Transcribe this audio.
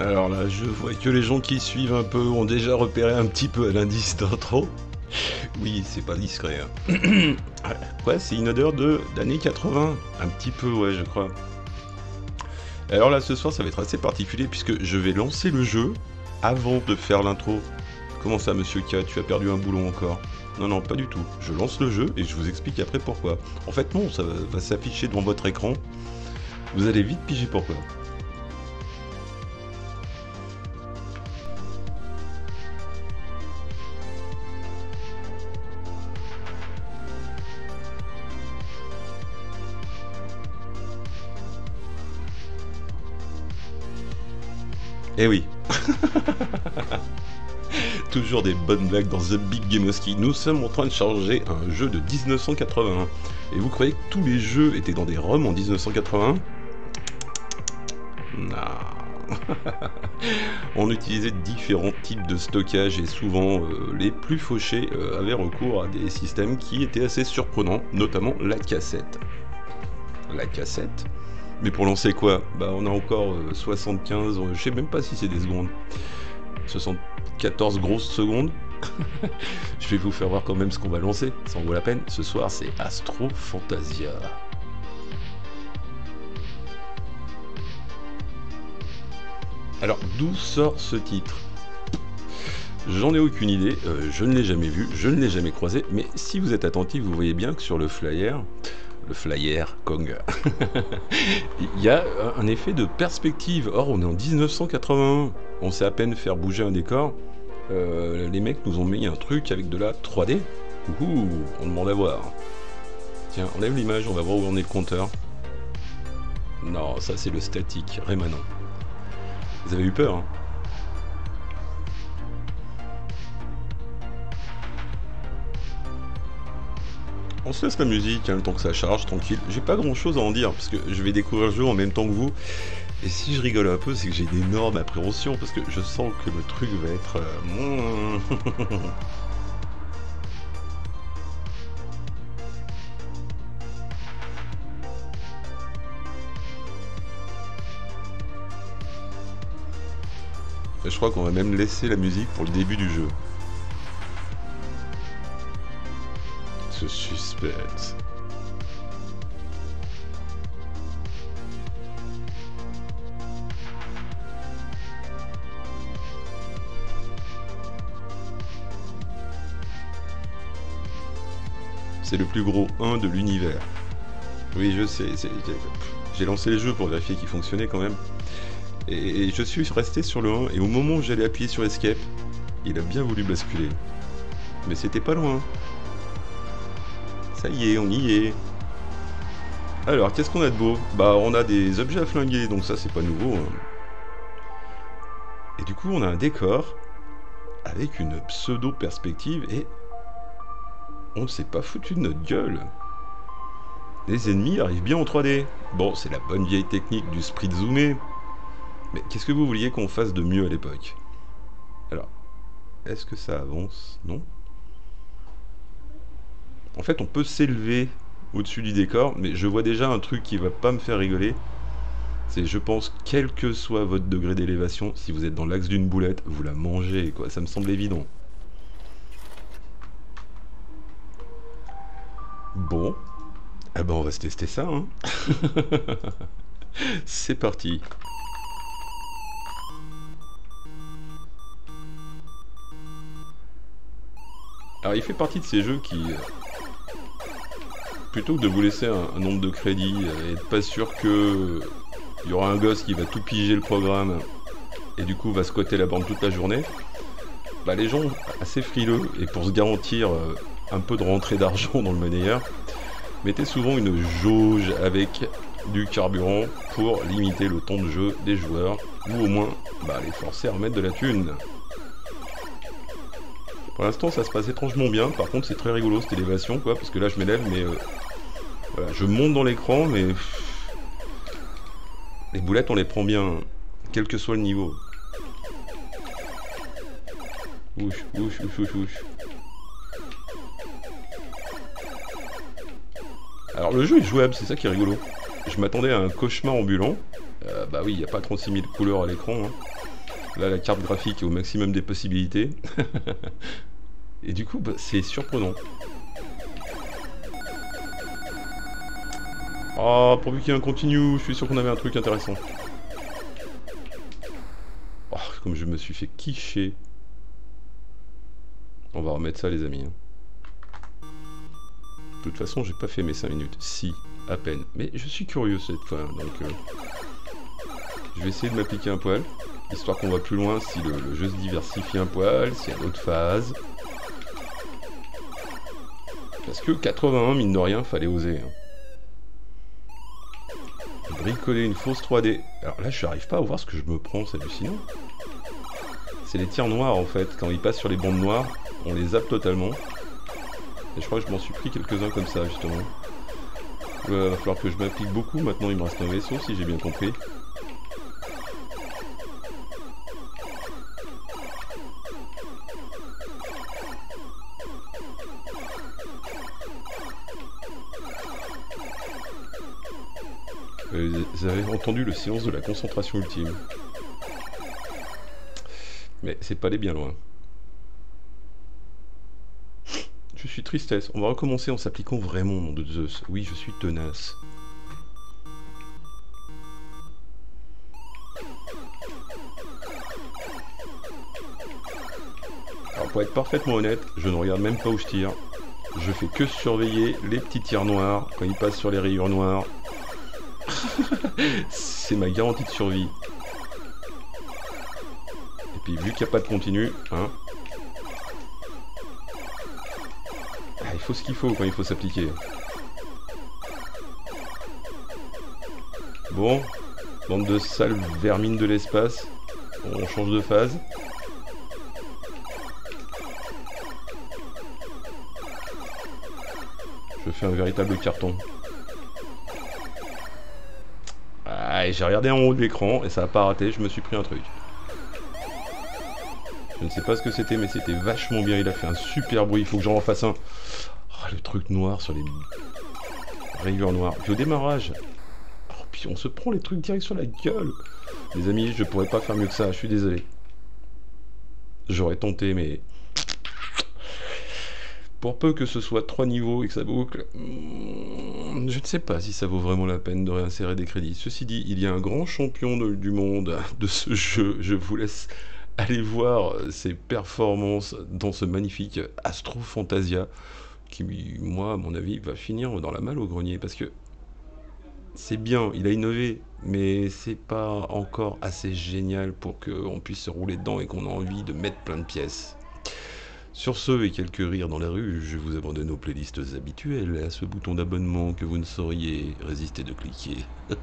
Alors là, je vois que les gens qui suivent un peu ont déjà repéré un petit peu l'indice d'intro. Oui, c'est pas discret. Hein. ouais, c'est une odeur de d'années 80. Un petit peu, ouais, je crois. Alors là, ce soir, ça va être assez particulier puisque je vais lancer le jeu avant de faire l'intro. Comment ça, monsieur K Tu as perdu un boulon encore? Non, non, pas du tout. Je lance le jeu et je vous explique après pourquoi. En fait, non, ça va s'afficher devant votre écran. Vous allez vite piger pourquoi. Eh oui. Toujours des bonnes blagues dans The Big Game Ski. Nous sommes en train de charger un jeu de 1981. Et vous croyez que tous les jeux étaient dans des ROM en 1981 Non. On utilisait différents types de stockage et souvent euh, les plus fauchés euh, avaient recours à des systèmes qui étaient assez surprenants, notamment la cassette. La cassette? Mais pour lancer quoi? Bah on a encore 75, euh, je sais même pas si c'est des secondes. 74 grosses secondes. je vais vous faire voir quand même ce qu'on va lancer, ça en vaut la peine. Ce soir c'est Astro Fantasia. Alors d'où sort ce titre? J'en ai aucune idée, euh, je ne l'ai jamais vu, je ne l'ai jamais croisé, mais si vous êtes attentif, vous voyez bien que sur le flyer, le flyer Kong. Il y a un effet de perspective. Or, on est en 1981. On sait à peine faire bouger un décor. Euh, les mecs nous ont mis un truc avec de la 3D. Ouh, on demande à voir. Tiens, on lève l'image, on va voir où on est le compteur. Non, ça c'est le statique, rémanent. Vous avez eu peur, hein? On se laisse la musique, hein, le temps que ça charge, tranquille. J'ai pas grand chose à en dire, parce que je vais découvrir le jeu en même temps que vous. Et si je rigole un peu, c'est que j'ai d'énormes appréhensions, parce que je sens que le truc va être... Euh, je crois qu'on va même laisser la musique pour le début du jeu. C'est le plus gros 1 de l'univers. Oui, je sais. J'ai lancé les jeux pour vérifier qu'il fonctionnait quand même. Et, je suis resté sur le 1, et au moment où j'allais appuyer sur Escape, il a bien voulu basculer. Mais c'était pas loin. Ça y est, on y est. Alors, qu'est-ce qu'on a de beau? Bah, on a des objets à flinguer, donc ça, c'est pas nouveau. Hein. Et du coup, on a un décor avec une pseudo-perspective et on ne s'est pas foutu de notre gueule. Les ennemis arrivent bien en 3D. Bon, c'est la bonne vieille technique du sprite zoomé. Mais qu'est-ce que vous vouliez qu'on fasse de mieux à l'époque? Alors, est-ce que ça avance? Non? En fait, on peut s'élever au-dessus du décor, mais je vois déjà un truc qui va pas me faire rigoler. C'est, je pense, quel que soit votre degré d'élévation, si vous êtes dans l'axe d'une boulette, vous la mangez, quoi. Ça me semble évident. Bon. Eh ben, on va se tester ça, hein. C'est parti. Alors, il fait partie de ces jeux qui euh, plutôt que de vous laisser un, nombre de crédits et être pas sûr que il y aura un gosse qui va tout piger le programme et du coup va squatter la bande toute la journée, bah les gens assez frileux et pour se garantir euh, un peu de rentrée d'argent dans le monnayeur, mettaient souvent une jauge avec du carburant pour limiter le temps de jeu des joueurs ou au moins bah, les forcer à remettre de la thune. Pour l'instant, ça se passe étrangement bien. Par contre, c'est très rigolo cette élévation, quoi, parce que là, je m'élève, mais euh, voilà, je monte dans l'écran, mais les boulettes, on les prend bien, quel que soit le niveau. Ouch, ouch, ouch, ouch, ouch. Alors le jeu est jouable, c'est ça qui est rigolo. Je m'attendais à un cauchemar ambulant. Euh, bah oui, il n'y a pas 36 000 couleurs à l'écran. Hein. Là, la carte graphique est au maximum des possibilités. Et du coup, bah, c'est surprenant. Oh, pourvu qu'il y ait un continue, je suis sûr qu'on avait un truc intéressant. Oh, comme je me suis fait quicher. On va remettre ça, les amis. Hein. De toute façon, j'ai pas fait mes 5 minutes. Si, à peine. Mais je suis curieux cette fois, donc... Euh, je vais essayer de m'appliquer un poil, histoire qu'on va plus loin si le, jeu se diversifie un poil, s'il y a d'autres phases. Parce que 81, mine de rien, fallait oser. Hein. Bricoler une fausse 3D. Alors là, je n'arrive pas à voir ce que je me prends, c'est hallucinant. C'est les tirs noirs en fait. Quand ils passent sur les bandes noires, on les zappe totalement. Et je crois que je m'en suis pris quelques-uns comme ça, justement. Il va falloir que je m'applique beaucoup. Maintenant, il me reste un vaisseau, si j'ai bien compris. Vous avez entendu le silence de la concentration ultime. Mais c'est pas aller bien loin. Je suis tristesse. On va recommencer en s'appliquant vraiment, nom de Zeus. Oui, je suis tenace. Alors pour être parfaitement honnête, je ne regarde même pas où je tire. Je fais que surveiller les petits tirs noirs quand ils passent sur les rayures noires c'est ma garantie de survie. Et puis vu qu'il n'y a pas de continu, hein, ah, il faut ce qu'il faut quand il faut s'appliquer. Bon, bande de sales vermines de l'espace, on change de phase. Je fais un véritable carton. J'ai regardé en haut de l'écran et ça a pas raté, je me suis pris un truc. Je ne sais pas ce que c'était, mais c'était vachement bien. Il a fait un super bruit. Il faut que j'en refasse un. Oh, le truc noir sur les rayures noires. Puis au démarrage, oh, puis on se prend les trucs direct sur la gueule. Les amis, je pourrais pas faire mieux que ça. Je suis désolé. J'aurais tenté, mais pour peu que ce soit trois niveaux et que ça boucle, hmm, je ne sais pas si ça vaut vraiment la peine de réinsérer des crédits. Ceci dit, il y a un grand champion du monde de ce jeu. Je vous laisse aller voir ses performances dans ce magnifique Astro Fantasia qui, moi, à mon avis, va finir dans la malle au grenier parce que c'est bien, il a innové, mais c'est pas encore assez génial pour qu'on puisse se rouler dedans et qu'on ait envie de mettre plein de pièces. Sur ce et quelques rires dans la rue, je vous abandonne aux playlists habituelles et à ce bouton d'abonnement que vous ne sauriez résister de cliquer.